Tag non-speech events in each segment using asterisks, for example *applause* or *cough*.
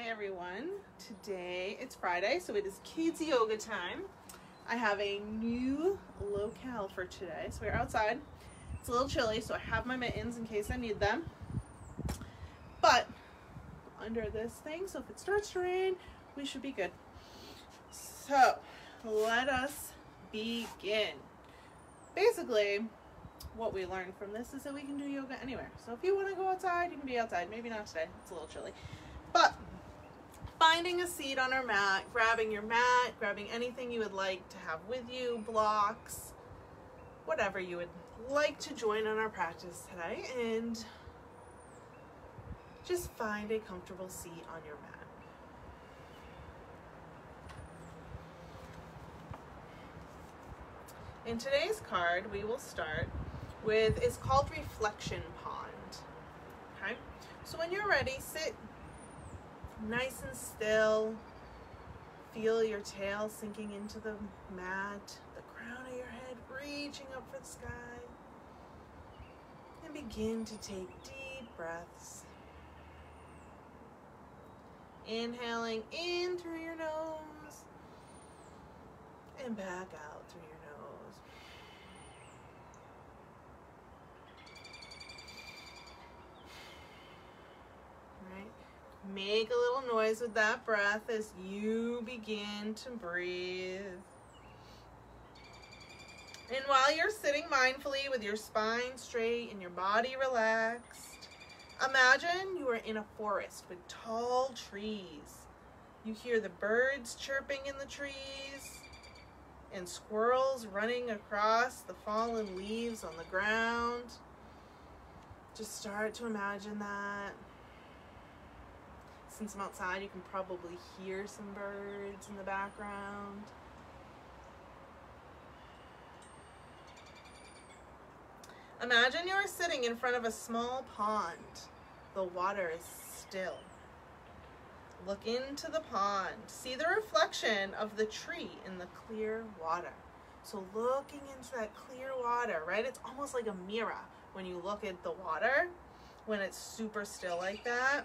Hi everyone. Today it's Friday, so it is kids yoga time. I have a new locale for today. So we're outside. It's a little chilly, so I have my mittens in case I need them. But under this thing, so if it starts to rain, we should be good. So let us begin. Basically, what we learned from this is that we can do yoga anywhere. So if you want to go outside, you can be outside. Maybe not today. It's a little chilly. Finding a seat on our mat, grabbing your mat, grabbing anything you would like to have with you, blocks, whatever you would like to join on our practice today, and just find a comfortable seat on your mat. In today's card, we will start with, it's called Reflection Pond. Okay? So when you're ready, sit nice and still. Feel your tail sinking into the mat, the crown of your head reaching up for the sky. And begin to take deep breaths. Inhaling in through your nose and back out through your nose. Right? Make a little noise with that breath as you begin to breathe. And while you're sitting mindfully with your spine straight and your body relaxed, imagine you are in a forest with tall trees. You hear the birds chirping in the trees and squirrels running across the fallen leaves on the ground. Just start to imagine that. Since I'm outside, you can probably hear some birds in the background. Imagine you are sitting in front of a small pond. The water is still. Look into the pond. See the reflection of the tree in the clear water. So looking into that clear water, right? It's almost like a mirror when you look at the water when it's super still like that.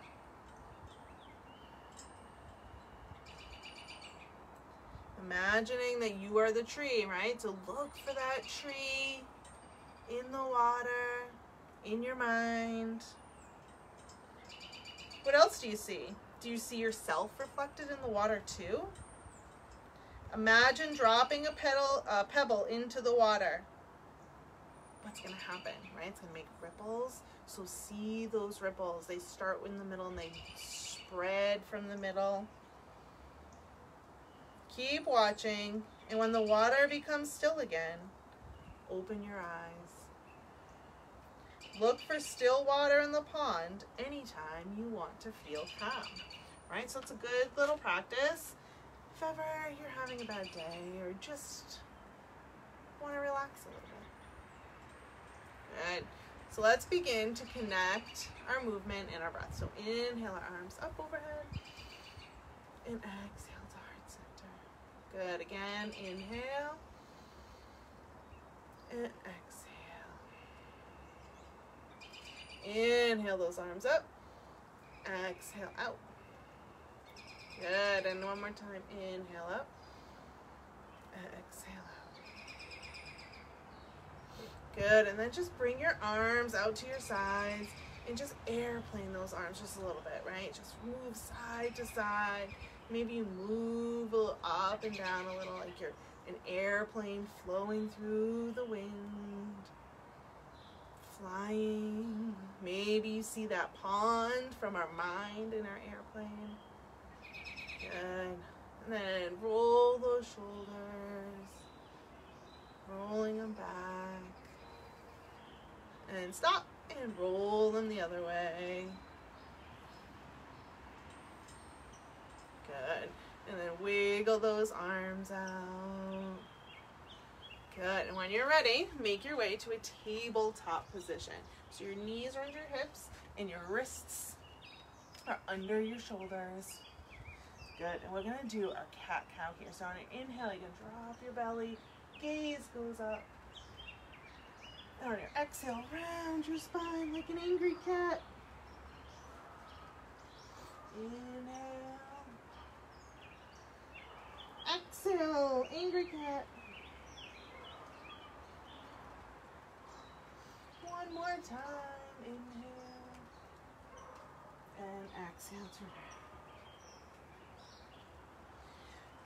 Imagining that you are the tree, right? So look for that tree in the water, in your mind. What else do you see? Do you see yourself reflected in the water too? Imagine dropping a, a pebble into the water. What's to happen, right? It's to make ripples. So see those ripples. They start in the middle and they spread from the middle. Keep watching. And when the water becomes still again, open your eyes. Look for still water in the pond anytime you want to feel calm. Right? So it's a good little practice. If ever you're having a bad day or just want to relax a little bit. Good. So let's begin to connect our movement and our breath. So inhale our arms up overhead and exhale. Good. Again, inhale and exhale. Inhale those arms up. Exhale out. Good. And one more time. Inhale up. Exhale out. Good. And then just bring your arms out to your sides and just airplane those arms just a little bit, right? Just move side to side. Maybe you move a little up and down a little like you're an airplane flowing through the wind. Flying. Maybe you see that pond from our mind in our airplane. Good. And then roll those shoulders. Rolling them back. And stop and roll them the other way. Good. And then wiggle those arms out. Good. And when you're ready, make your way to a tabletop position. So your knees are under your hips and your wrists are under your shoulders. Good. And we're going to do our cat cow here. So on an inhale, you can drop your belly, gaze goes up. And on your exhale, round your spine like an angry cat. Inhale. Inhale, angry cat. One more time, inhale. And exhale to.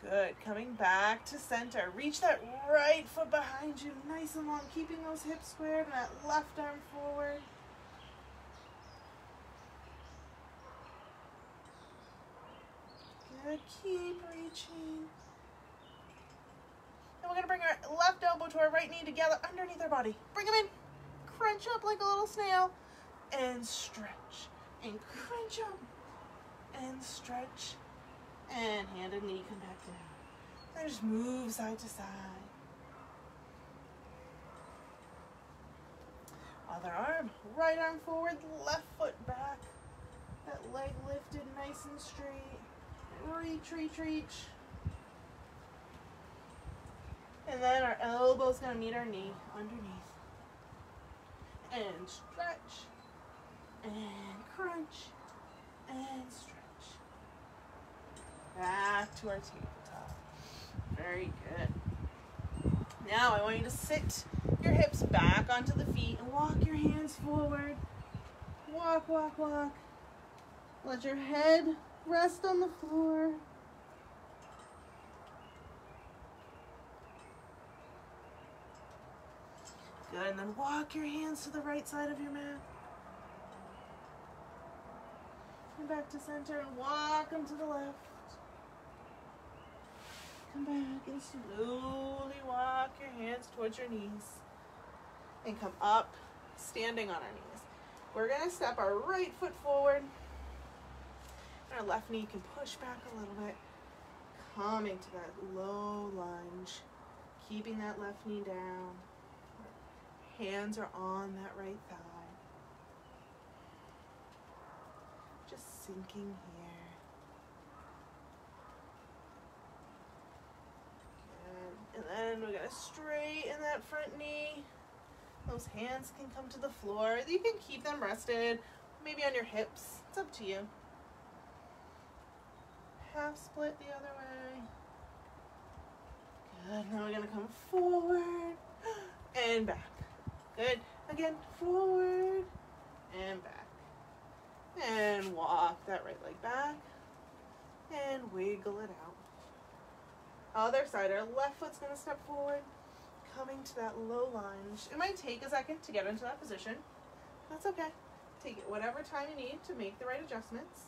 Good, coming back to center. Reach that right foot behind you, nice and long, keeping those hips squared and that left arm forward. Good, keep reaching. We're gonna bring our left elbow to our right knee together underneath our body. Bring them in, crunch up like a little snail, and stretch, and crunch up, and stretch, and hand and knee come back down. And just move side to side. Other arm, right arm forward, left foot back. That leg lifted nice and straight. Reach, reach, reach. And then our elbow's gonna meet our knee underneath. And stretch. And crunch. And stretch. Back to our tabletop. Very good. Now I want you to sit your hips back onto the feet and walk your hands forward. Walk, walk, walk. Let your head rest on the floor. Good, and then walk your hands to the right side of your mat. Come back to center and walk them to the left. Come back and slowly walk your hands towards your knees. And come up, standing on our knees. We're gonna step our right foot forward. And Our left knee can push back a little bit. Coming to that low lunge. Keeping that left knee down. Hands are on that right thigh. Just sinking here. Good. And then we're gonna straighten that front knee. Those hands can come to the floor. You can keep them rested, maybe on your hips. It's up to you. Half split the other way. Good. Now we're gonna come forward *gasps* and back. Good. Again, forward and back. And walk that right leg back. And wiggle it out. Other side, our left foot's gonna step forward, coming to that low lunge. It might take a second to get into that position. That's okay. Take it whatever time you need to make the right adjustments.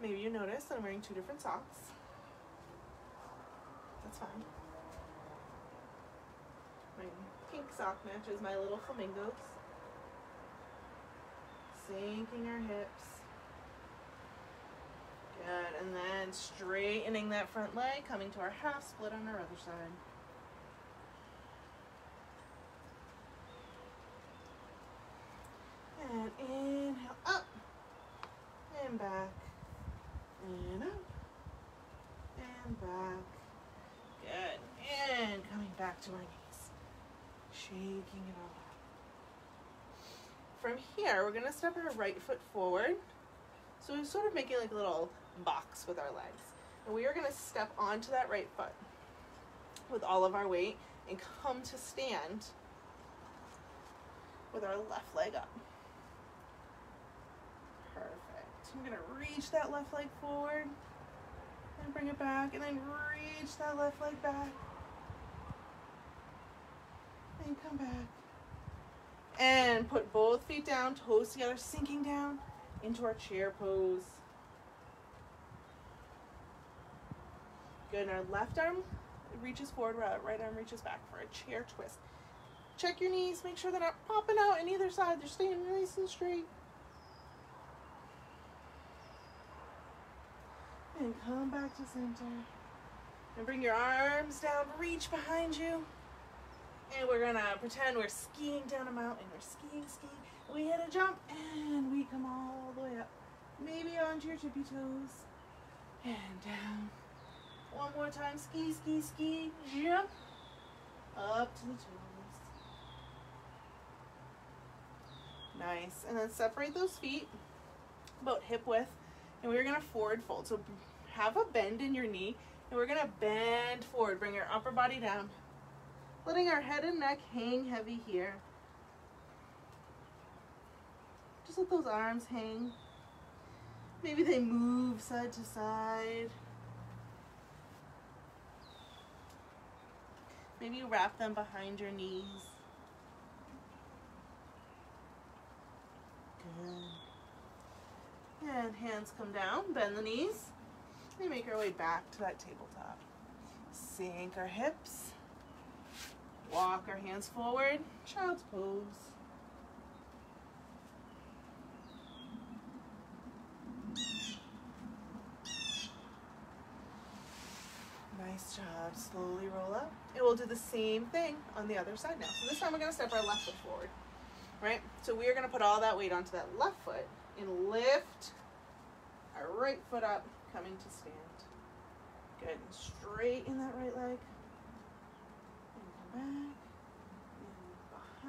Maybe you notice that I'm wearing two different socks. That's fine. My pink sock matches my little flamingos. Sinking our hips. Good, and then straightening that front leg, coming to our half split on our other side. And inhale up and back and up and back. Good. And coming back to our knees. Shaking it all out. From here, we're going to step our right foot forward. So we're sort of making like a little box with our legs. And we are going to step onto that right foot with all of our weight and come to stand with our left leg up. Perfect. I'm to reach that left leg forward and bring it back and then reach that left leg back and come back. And put both feet down, toes together, sinking down into our chair pose. Good, and our left arm reaches forward, our right arm reaches back for a chair twist. Check your knees, make sure they're not popping out on either side, they're staying nice and straight. And come back to center. And bring your arms down, reach behind you. And we're gonna pretend we're skiing down a mountain. We're skiing, skiing. We hit a jump and we come all the way up. Maybe onto your tippy toes. And down. One more time. Ski, ski, ski. Jump. Up to the toes. Nice. And then separate those feet about hip width. And we're gonna forward fold. So have a bend in your knee And we're gonna bend forward, bring your upper body down. Letting our head and neck hang heavy here. Just let those arms hang. Maybe they move side to side. Maybe wrap them behind your knees. Good. And hands come down, bend the knees. We make our way back to that tabletop. Sink our hips. Walk our hands forward. Child's pose. Nice job. Slowly roll up. And we'll do the same thing on the other side now. So this time we're going to step our left foot forward. Right? So we are going to put all that weight onto that left foot and lift our right foot up, coming to stand. Good. Straighten that right leg. And come back.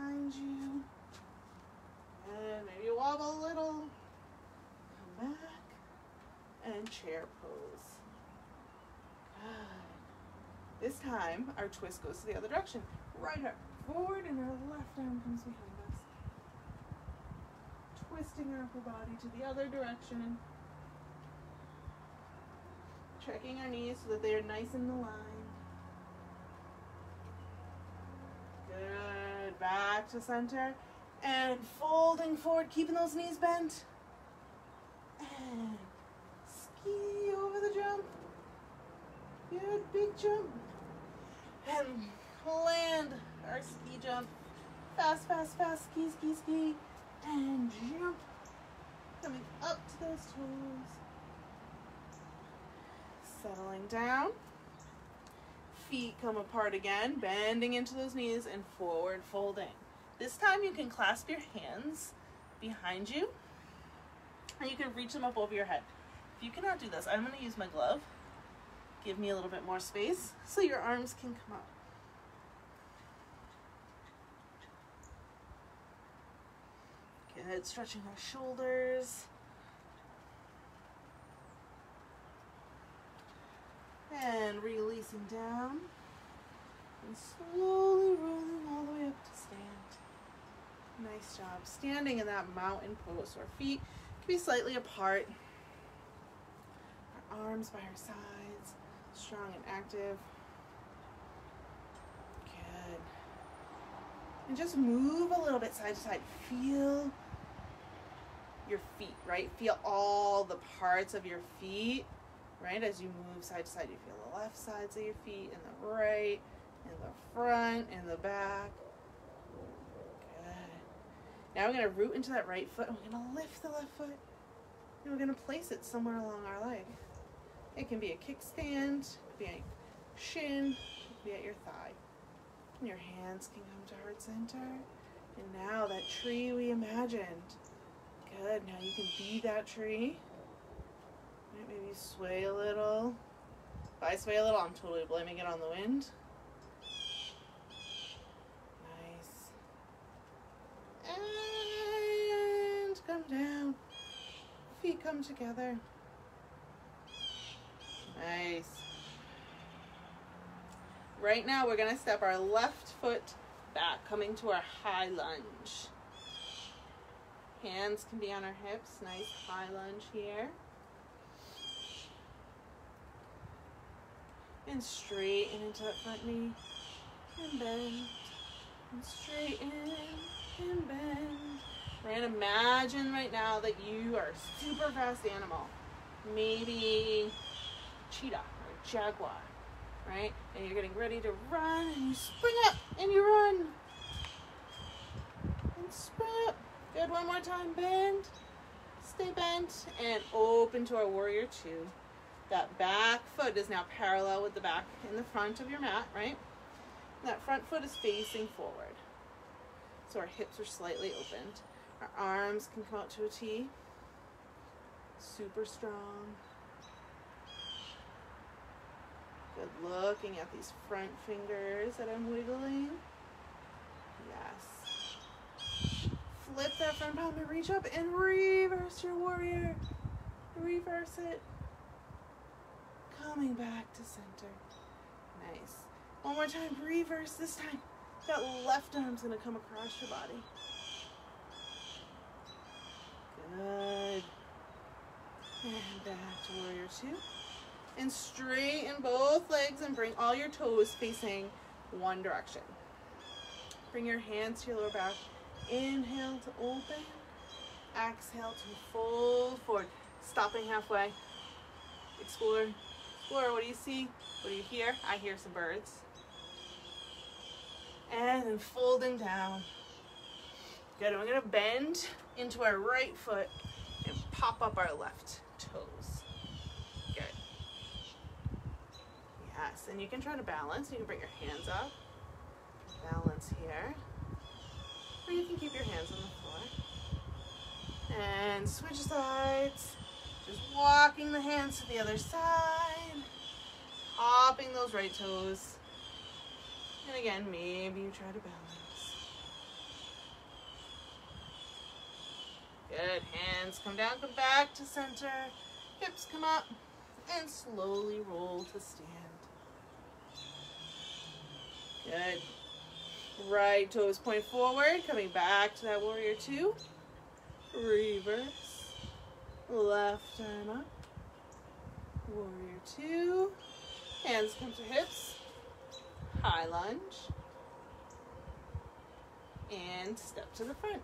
And behind you. And maybe wobble a little. Come back. And chair pose. Good. This time, our twist goes to the other direction. Right arm forward and our left arm comes behind us. Twisting our upper body to the other direction. Checking our knees so that they are nice and aligned. Good. Back to center. And folding forward, keeping those knees bent. And ski over the jump. Good, big jump. And land our ski jump. Fast, fast, fast, ski, ski, ski. And jump. Coming up to those toes. Settling down. Feet come apart again, bending into those knees and forward folding. This time you can clasp your hands behind you and you can reach them up over your head. If you cannot do this, I'm going to use my glove. Give me a little bit more space so your arms can come up. Good, stretching our shoulders. And releasing down. And slowly rolling all the way up to stand. Nice job. Standing in that mountain pose. Our feet can be slightly apart. Our arms by our sides. Strong and active. Good. And just move a little bit side to side. Feel your feet, right? Feel all the parts of your feet, right? As you move side to side, you feel the left sides of your feet and the right, and the front, and the back. Good. Now we're going to root into that right foot, and we're going to lift the left foot, and we're going to place it somewhere along our leg. It can be a kickstand, it could be a shin, it could be at your thigh. And your hands can come to heart center. And now that tree we imagined. Good. Now you can be that tree. Maybe sway a little. If I sway a little, I'm totally blaming it on the wind. Nice. And come down. Feet come together. Nice. Right now, we're going to step our left foot back, coming to our high lunge. Hands can be on our hips. Nice high lunge here. And straighten into that front knee. And bend. And straighten. And bend. Right, imagine right now that you are a super fast animal. Maybe cheetah or jaguar, right? And you're getting ready to run and you spring up and you run. And spring up. Good, one more time, bend. Stay bent and open to our warrior two. That back foot is now parallel with the back in the front of your mat, right? And that front foot is facing forward. So our hips are slightly opened. Our arms can come out to a T. Super strong. Good, looking at these front fingers that I'm wiggling. Yes. Flip that front palm and reach up and reverse your warrior. Reverse it. Coming back to center. Nice. One more time, reverse this time. That left arm's gonna come across your body. Good. And back to warrior two. And straighten both legs and bring all your toes facing one direction. Bring your hands to your lower back. Inhale to open. Exhale to fold forward. Stopping halfway. Explore. What do you see? What do you hear? I hear some birds. And then folding down. Good. We're going to bend into our right foot and pop up our left toes. Good. Yes. And you can try to balance. You can bring your hands up. Balance here. Or you can keep your hands on the floor. And switch sides. Just walking the hands to the other side. Popping those right toes. And again, maybe you try to balance. Good. Hands come down, come back to center. Hips come up. And slowly roll to stand. Good. Right toes point forward, coming back to that warrior two. Reverse. Left arm up. Warrior two. Hands come to hips. High lunge. And step to the front.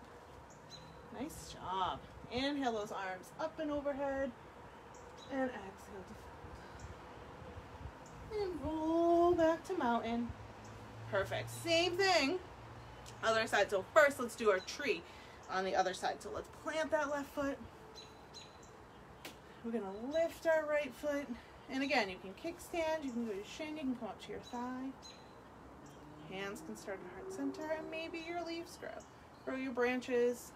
Nice job. Inhale those arms up and overhead. And exhale to fold. And roll back to mountain. Perfect. Same thing. Other side. So first, let's do our tree on the other side. So let's plant that left foot. We're gonna lift our right foot. And again, you can kickstand, you can go to your shin, you can come up to your thigh. Hands can start at heart center, and maybe your leaves grow. Grow your branches,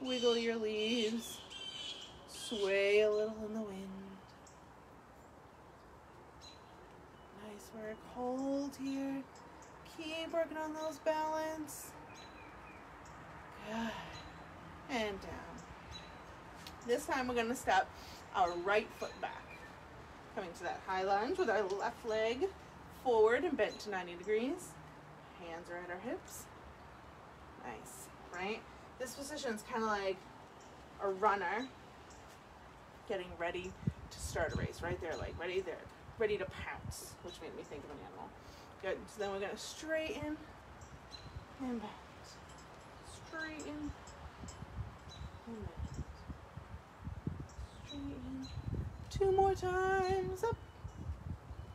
wiggle your leaves, sway a little in the wind. Nice work. Hold here. Keep working on those balance. Good. And down. This time we're going to step our right foot back. Coming to that high lunge with our left leg forward and bent to 90 degrees. Hands are at our hips. Nice, right? This position is kind of like a runner getting ready to start a race, right there, like ready there, ready to pounce, which made me think of an animal. Good. So then we're gonna straighten and back. Straighten and back. Straighten. Two more times. Up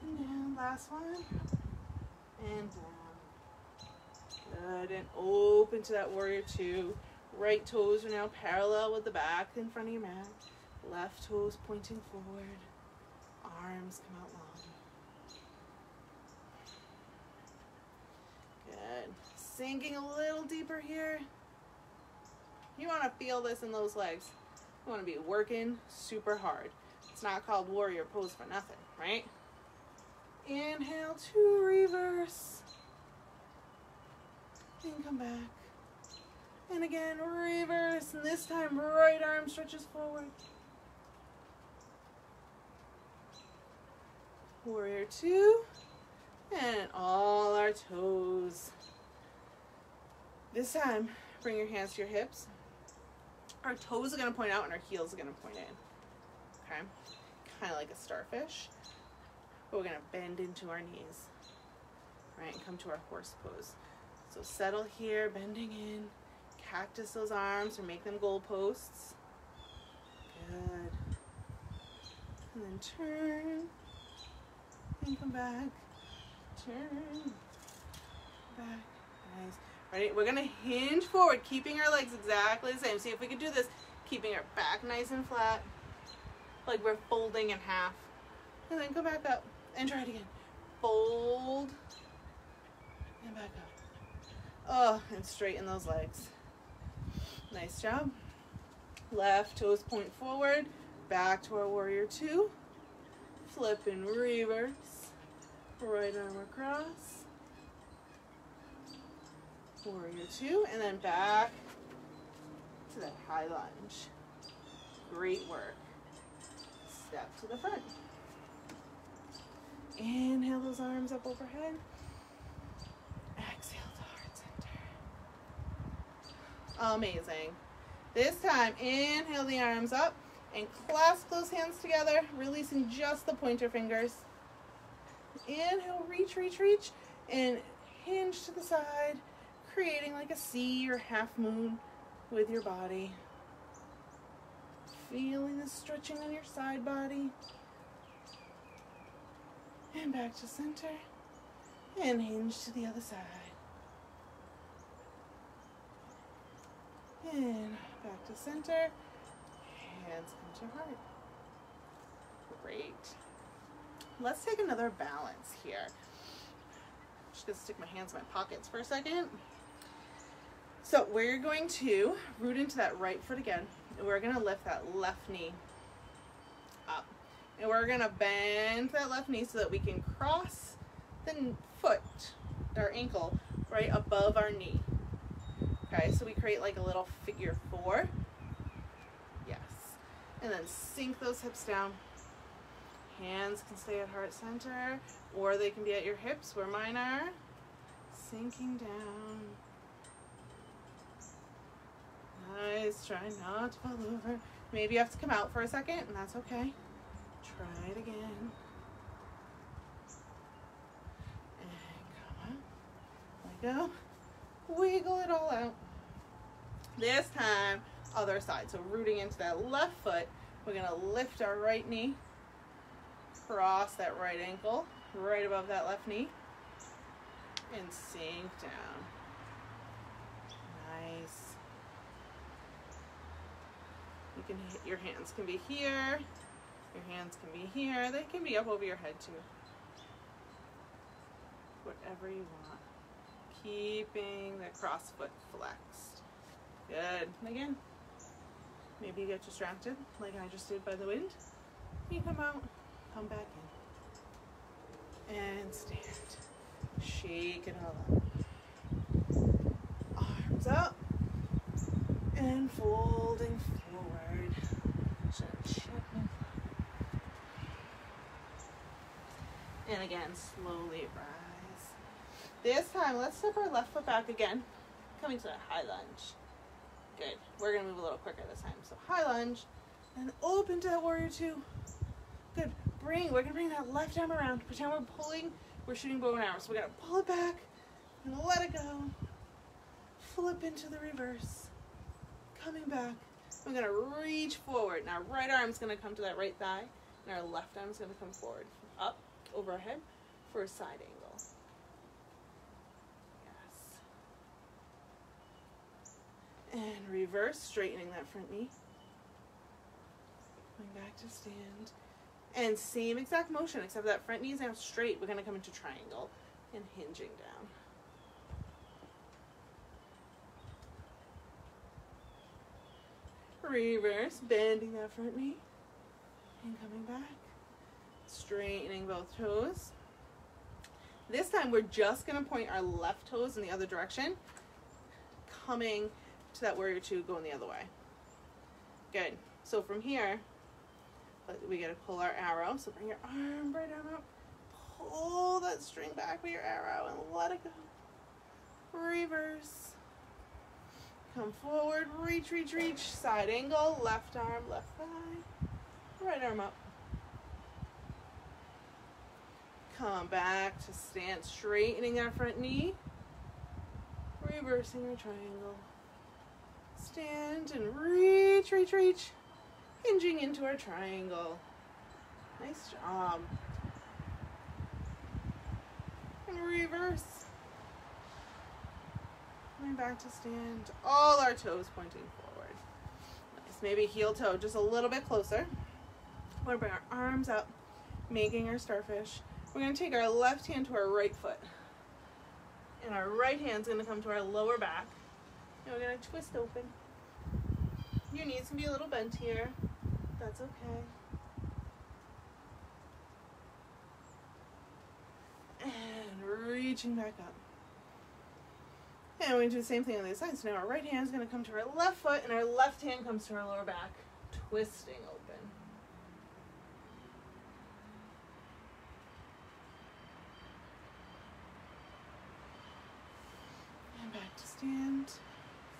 and down. Last one. And down. Good. And open to that warrior two. Right toes are now parallel with the back in front of your mat. Left toes pointing forward. Arms come out long. Good. Sinking a little deeper here. You want to feel this in those legs. You want to be working super hard. It's not called warrior pose for nothing, right? Inhale to reverse. And come back. And again, reverse. And this time, right arm stretches forward. Warrior two. And all our toes. This time, bring your hands to your hips. Our toes are going to point out and our heels are going to point in. Okay? Kind of like a starfish. But we're to bend into our knees. Right? And come to our horse pose. So settle here, bending in. Cactus those arms or make them goalposts. Good. And then turn. And come back. Turn. Back. Nice. Ready? We're gonna hinge forward, keeping our legs exactly the same. See if we can do this, keeping our back nice and flat, like we're folding in half. And then go back up and try it again. Fold and back up. Oh, and straighten those legs. Nice job. Left toes point forward, back to our warrior two. Flip and reverse. Right arm across. Warrior two, and then back to that high lunge. Great work. Step to the front. Inhale those arms up overhead. Exhale to heart center. Amazing. This time, inhale the arms up and clasp those hands together, releasing just the pointer fingers. Inhale, reach, reach, reach, and hinge to the side, creating like a C or half moon with your body. Feeling the stretching on your side body. And back to center. And hinge to the other side. And back to center. Hands come to heart. Great. Let's take another balance here. just gonna stick my hands in my pockets for a second. So we're going to root into that right foot again. We're gonna lift that left knee up. And we're gonna bend that left knee so that we can cross the foot, our ankle, right above our knee. Okay, so we create like a little figure four. Yes. And then sink those hips down. Hands can stay at heart center, or they can be at your hips where mine are. Sinking down. Nice. Try not to fall over. Maybe you have to come out for a second, and that's okay. Try it again. And come on. Let go. Wiggle it all out. This time, other side. So rooting into that left foot, we're gonna lift our right knee, cross that right ankle, right above that left knee, and sink down. Nice. You can your hands can be here, your hands can be here, they can be up over your head too. Whatever you want. Keeping the cross foot flexed. Good. And again, maybe you get distracted like I just did by the wind. You come out, come back in. And stand. Shake it all up. Arms up. And folding. And again, slowly rise. This time, let's step our left foot back again. Coming to a high lunge. Good. We're gonna move a little quicker this time. So high lunge, and open to that warrior two. Good. Bring. We're gonna bring that left arm around. Pretend we're pulling. We're shooting bow and arrow. So we're gonna pull it back and let it go. Flip into the reverse. Coming back. We're gonna reach forward. Now right arm's gonna come to that right thigh, and our left arm's gonna come forward, up, over our head, for a side angle. Yes. And reverse, straightening that front knee. Going back to stand. And same exact motion, except that front knee is now straight. We're gonna come into triangle and hinging down. Reverse, bending that front knee and coming back. Straightening both toes. This time we're just gonna point our left toes in the other direction, coming to that warrior two, going the other way. Good. So from here, we gotta pull our arrow. So bring your arm, right arm up. Pull that string back with your arrow and let it go. Reverse. Come forward, reach, reach, reach. Side angle, left arm, left thigh. Right arm up. Come back to stand, straightening that front knee. Reversing our triangle. Stand and reach, reach, reach. Hinging into our triangle. Nice job. And reverse. Coming back to stand. All our toes pointing forward. Nice. Maybe heel toe just a little bit closer. We're gonna bring our arms up, making our starfish. We're gonna take our left hand to our right foot. And our right hand's gonna come to our lower back. And we're gonna twist open. Your knees can be a little bent here. That's okay. And reaching back up. And we do the same thing on the other side. So now our right hand is going to come to our left foot, and our left hand comes to our lower back, twisting open. And back to stand.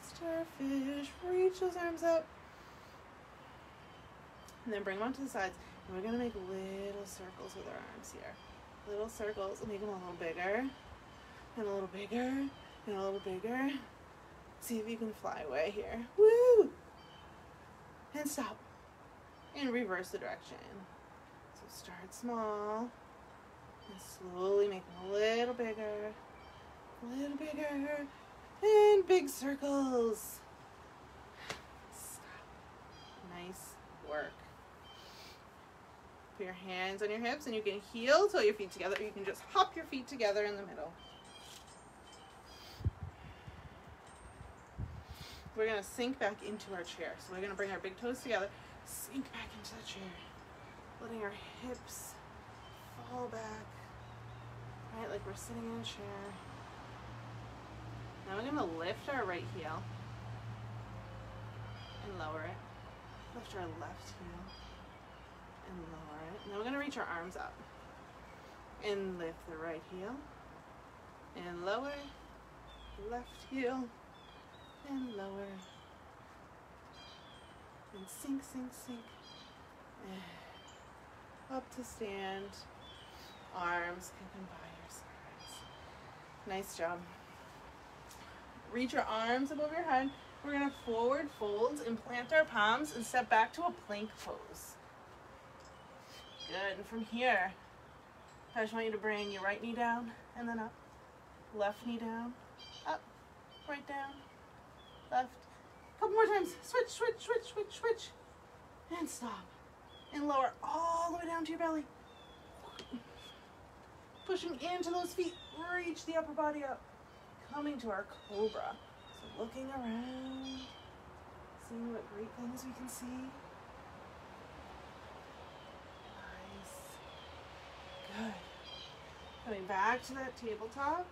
Starfish, reach those arms up. And then bring them onto the sides. And we're going to make little circles with our arms here. Little circles. Make them a little bigger. And a little bigger. And a little bigger. See if you can fly away here. Woo! And stop. And reverse the direction. So start small. And slowly make them a little bigger. A little bigger. And big circles. Stop. Nice work. Put your hands on your hips and you can heel toe your feet together. You can just hop your feet together in the middle. We're gonna sink back into our chair. So we're gonna bring our big toes together, sink back into the chair, letting our hips fall back, right? Like we're sitting in a chair. Now we're gonna lift our right heel and lower it. Lift our left heel and lower it. Now we're gonna reach our arms up and lift the right heel and lower, left heel and lower and sink, sink, sink. *sighs* Up to stand. Arms can by your sides. Nice job. Reach your arms above your head. We're gonna forward fold and plant our palms and step back to a plank pose. Good, and from here, I just want you to bring your right knee down and then up. Left knee down, up, right down, left. A Couple more times. Switch, switch, switch, switch, switch. And stop. And lower all the way down to your belly. Pushing into those feet. Reach the upper body up. Coming to our cobra. So looking around. Seeing what great things we can see. Nice. Good. Coming back to that tabletop.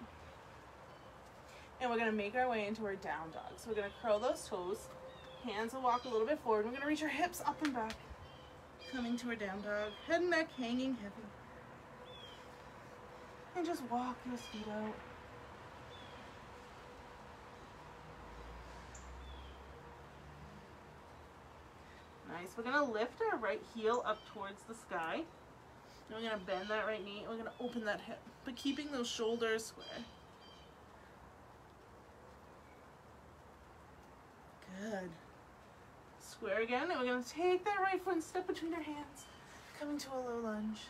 And we're gonna make our way into our down dog. So we're gonna curl those toes. Hands will walk a little bit forward. We're gonna reach our hips up and back. Coming to our down dog. Head and neck hanging heavy. And just walk those feet out. Nice. We're gonna lift our right heel up towards the sky. And we're gonna bend that right knee. And we're gonna open that hip, but keeping those shoulders square. Good. Square again, and we're gonna take that right foot and step between our hands. Coming to a low lunge.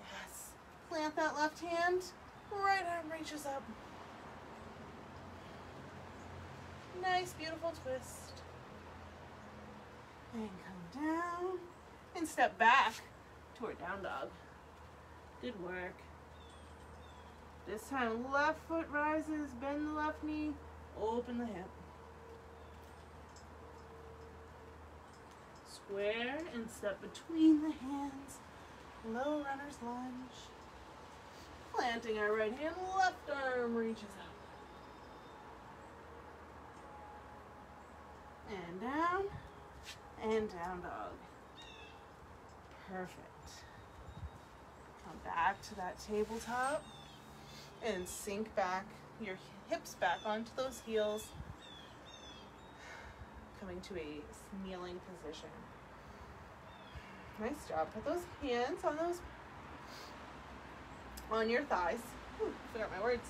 Yes. Plant that left hand. Right arm reaches up. Nice, beautiful twist. And come down. And step back to our down dog. Good work. This time, left foot rises, bend the left knee, open the hip. Square and step between the hands. Low runner's lunge. Planting our right hand, left arm reaches up. And down. And down dog. Perfect. Come back to that tabletop and sink back your hips back onto those heels. Coming to a kneeling position. Nice job. Put those hands on those on your thighs. Ooh, forgot my words.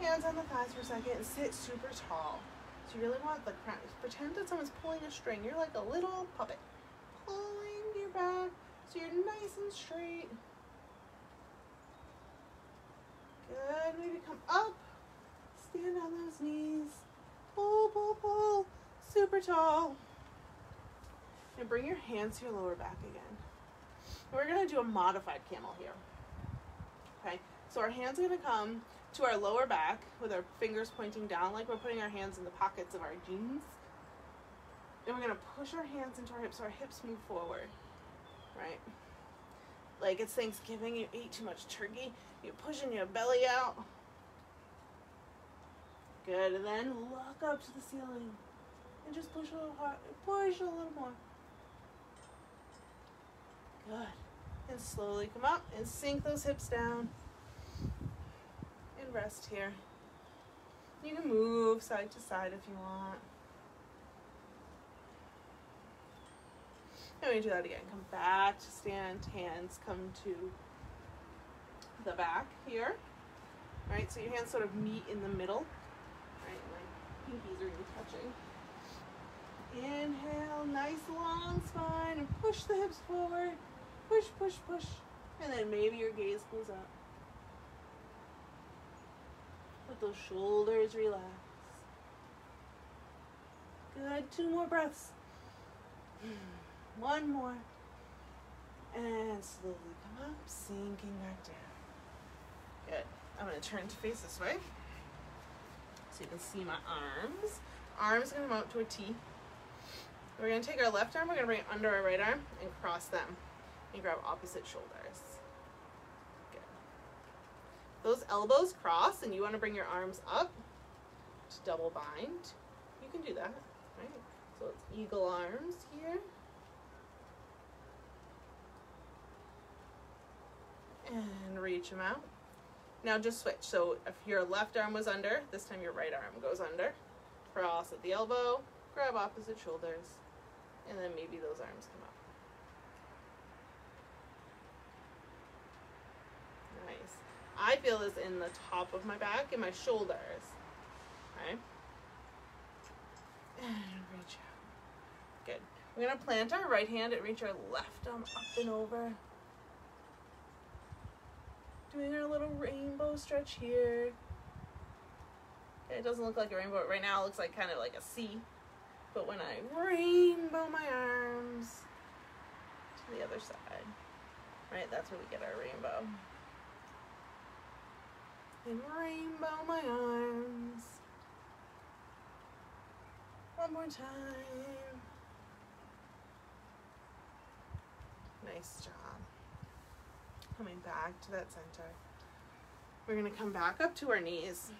Hands on the thighs for a second and sit super tall. So you really want the crown. Pretend that someone's pulling a string. You're like a little puppet. Pulling your back so you're nice and straight. Good. Maybe come up. Stand on those knees. Pull, pull, pull. Super tall. And bring your hands to your lower back again. We're gonna do a modified camel here. Okay, so our hands are gonna come to our lower back with our fingers pointing down like we're putting our hands in the pockets of our jeans. And we're gonna push our hands into our hips so our hips move forward, right? Like it's Thanksgiving, you ate too much turkey, you're pushing your belly out. Good, and then look up to the ceiling and just push a little hard, push a little more. Good. And slowly come up and sink those hips down. And rest here. You can move side to side if you want. And we do that again. Come back to stand, hands come to the back here. All right, so your hands sort of meet in the middle. Right, my pinkies are even touching. Inhale, nice long spine, and push the hips forward. Push, push, push. And then maybe your gaze goes up. Let those shoulders relax. Good, two more breaths. One more. And slowly come up, sinking back down. Good. I'm to turn to face this way so you can see my arms. Arms to come out to a T. We're to take our left arm, we're to bring it under our right arm and cross them and grab opposite shoulders. Good. Those elbows cross and you want to bring your arms up to double bind. You can do that, right? So it's eagle arms here. And reach them out. Now just switch. So if your left arm was under, this time your right arm goes under. Cross at the elbow, grab opposite shoulders, and then maybe those arms come up. Nice. I feel this in the top of my back and my shoulders. Okay. And reach out. Good. We're gonna plant our right hand and reach our left arm up and over. Doing our little rainbow stretch here. It doesn't look like a rainbow right now. It looks like kind of like a C. But when I rainbow my arms to the other side, right, that's where we get our rainbow. And rainbow my arms. One more time. Nice job. Coming back to that center. We're going to come back up to our knees.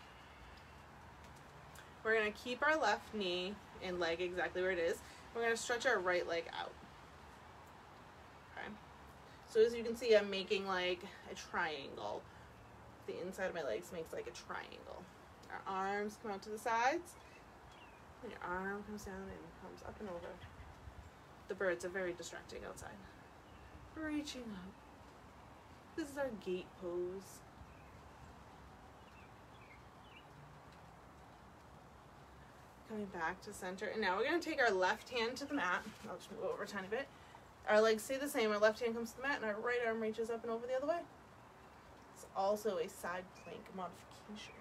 We're going to keep our left knee and leg exactly where it is. We're going to stretch our right leg out. Okay. So as you can see, I'm making like a triangle. The inside of my legs makes like a triangle. Our arms come out to the sides. And your arm comes down and comes up and over. The birds are very distracting outside. Reaching up. This is our gate pose. Coming back to center. And now we're going to take our left hand to the mat. I'll just move over a tiny bit. Our legs stay the same. Our left hand comes to the mat and our right arm reaches up and over the other way. It's also a side plank modification.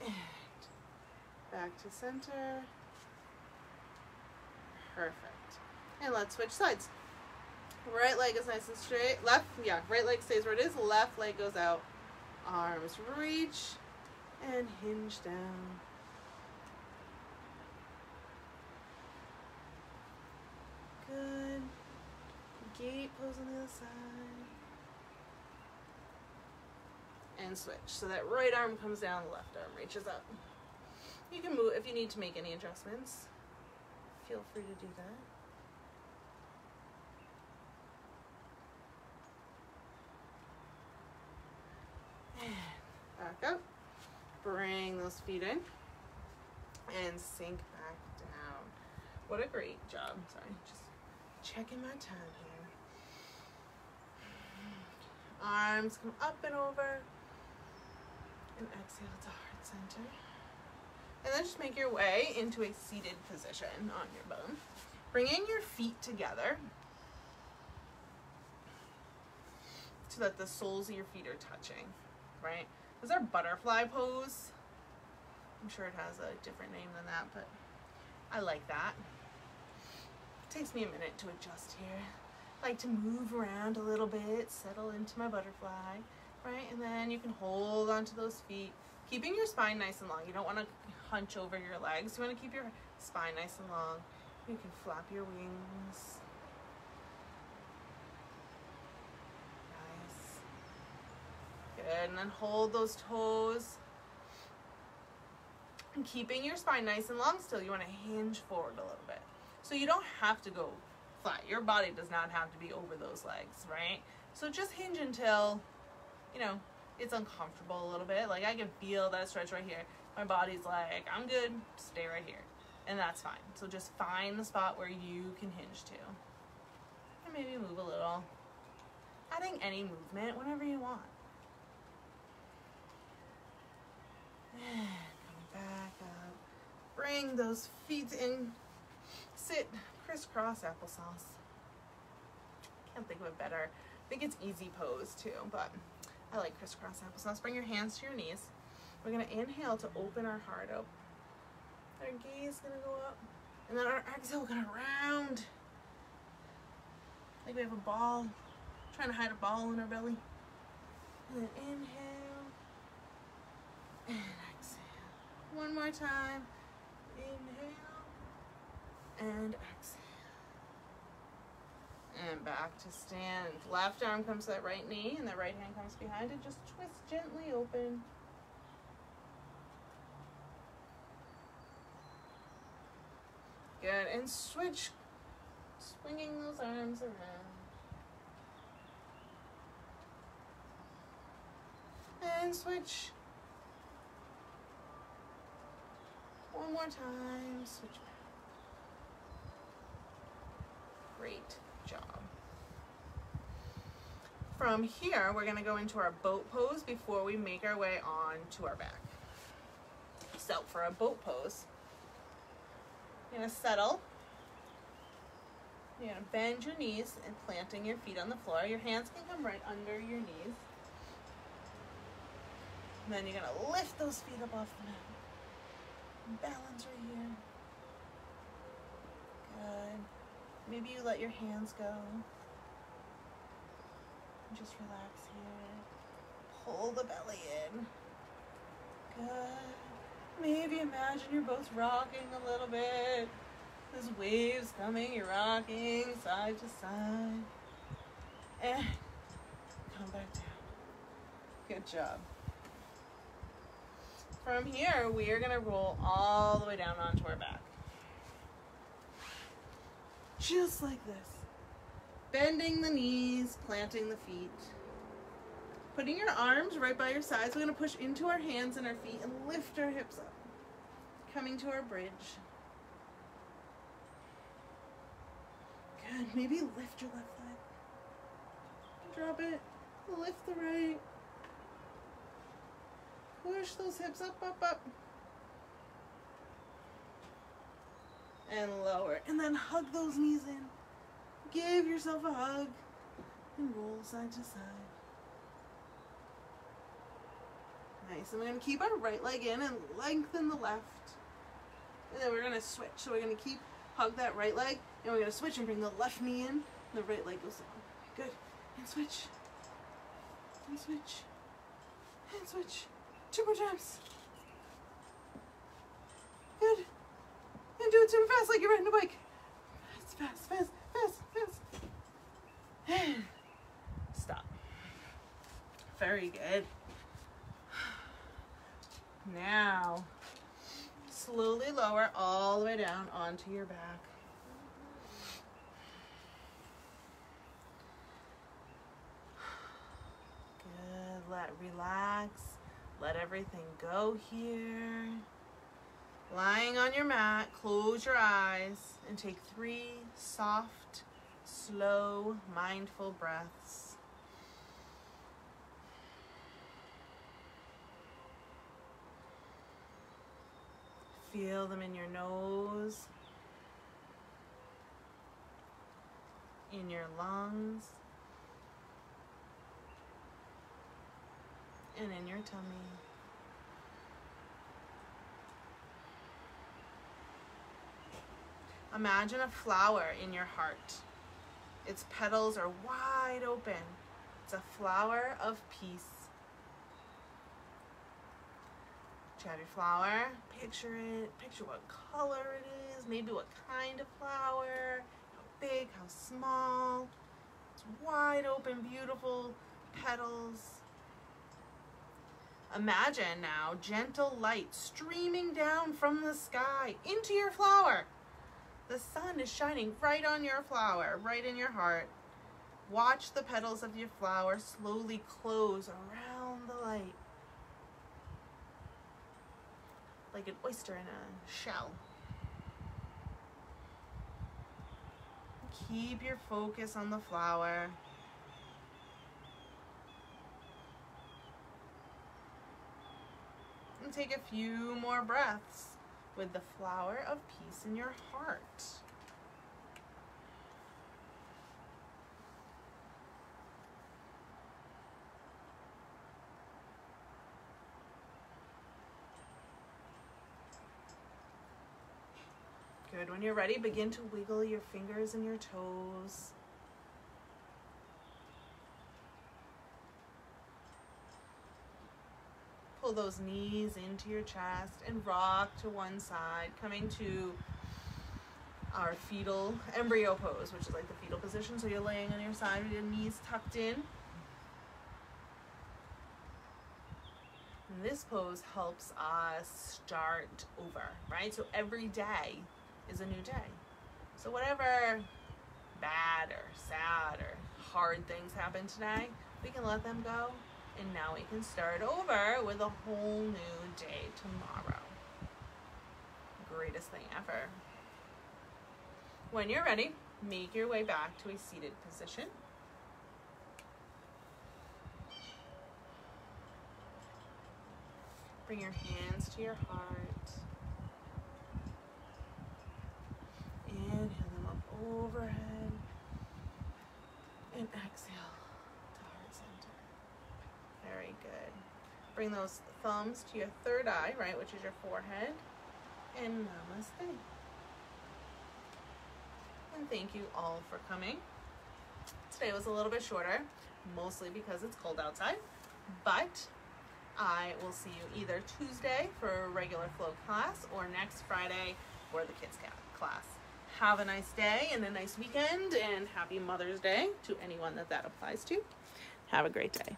And back to center. Perfect. And let's switch sides. Right leg is nice and straight. Left, yeah, right leg stays where it is. Left leg goes out. Arms reach and hinge down. Good. Gate pose on the other side. And switch. So that right arm comes down, left arm reaches up. You can move if you need to make any adjustments. Feel free to do that. back up. Bring those feet in and sink back down. What a great job. Sorry, just checking my time here. Arms come up and over. And exhale to heart center. And then just make your way into a seated position on your bone. Bringing your feet together so that the soles of your feet are touching, right? Is our butterfly pose? I'm sure it has a different name than that, but I like that. It takes me a minute to adjust here. I like to move around a little bit, settle into my butterfly, right? And then you can hold onto those feet, keeping your spine nice and long. You don't want to hunch over your legs. You want to keep your spine nice and long. You can flap your wings. Good, and then hold those toes. And keeping your spine nice and long still, you want to hinge forward a little bit. So you don't have to go flat. Your body does not have to be over those legs, right? So just hinge until, you know, it's uncomfortable a little bit. Like I can feel that stretch right here. My body's like, I'm good, stay right here. And that's fine. So just find the spot where you can hinge to. And maybe move a little. Adding any movement whenever you want. Coming back up. Bring those feet in. Sit crisscross applesauce. Can't think of a better. I think it's easy pose too, but I like crisscross applesauce. Bring your hands to your knees. We're gonna inhale to open our heart up. Our gaze is gonna go up, and then our exhale gonna round. Like we have a ball, trying to hide a ball in our belly. And then inhale and. One more time. Inhale and exhale. And back to stand. Left arm comes to that right knee, and the right hand comes behind it. Just twist gently open. Good. And switch. Swinging those arms around. And switch. One more time. Switch back. Great job. From here, we're gonna go into our boat pose before we make our way on to our back. So for a boat pose, you're gonna settle. You're gonna bend your knees and planting your feet on the floor. Your hands can come right under your knees. And then you're gonna lift those feet up off the mat. Balance right here. Good. Maybe you let your hands go. Just relax here. Pull the belly in. Good. Maybe imagine you're both rocking a little bit. There's waves coming, you're rocking side to side. Eh. And come back down. Good job. From here, we are gonna roll all the way down onto our back. Just like this. Bending the knees, planting the feet. Putting your arms right by your sides. We're gonna push into our hands and our feet and lift our hips up. Coming to our bridge. Good. Maybe lift your left leg. Drop it. Lift the right. Push those hips up, up, up. And lower. And then hug those knees in. Give yourself a hug. And roll side to side. Nice. And we're going to keep our right leg in and lengthen the left. And then we're going to switch. So we're going to keep, hug that right leg. And we're going to switch and bring the left knee in. The right leg goes down. Good. And switch. And switch. And switch. Two more times. Good. And do it super fast like you're riding a bike. Fast, fast, fast, fast, fast. *sighs* Stop. Very good. Now, slowly lower all the way down onto your back. Good. Let relax. Let everything go here. Lying on your mat, close your eyes and take three soft, slow, mindful breaths. Feel them in your nose, in your lungs, and in your tummy. Imagine a flower in your heart. Its petals are wide open. It's a flower of peace. Cherry flower, picture it, picture what color it is, maybe what kind of flower, how big, how small. It's wide open, beautiful petals. Imagine now gentle light streaming down from the sky into your flower. The sun is shining right on your flower, right in your heart. Watch the petals of your flower slowly close around the light. Like an oyster in a shell. Keep your focus on the flower. And take a few more breaths with the flower of peace in your heart. Good. When you're ready, begin to wiggle your fingers and your toes. Those knees into your chest and rock to one side, coming to our fetal embryo pose, which is like the fetal position. So you're laying on your side with your knees tucked in. And this pose helps us start over, right? So every day is a new day. So whatever bad or sad or hard things happen today, we can let them go. And now we can start over with a whole new day tomorrow. Greatest thing ever. When you're ready, make your way back to a seated position. Bring your hands to your heart. Inhale them up overhead. And exhale. Very good. Bring those thumbs to your third eye, right, which is your forehead. And namaste. And thank you all for coming. Today was a little bit shorter, mostly because it's cold outside. But I will see you either Tuesday for a regular flow class or next Friday for the kids class have a nice day and a nice weekend and happy Mother's Day to anyone that that applies to. Have a great day.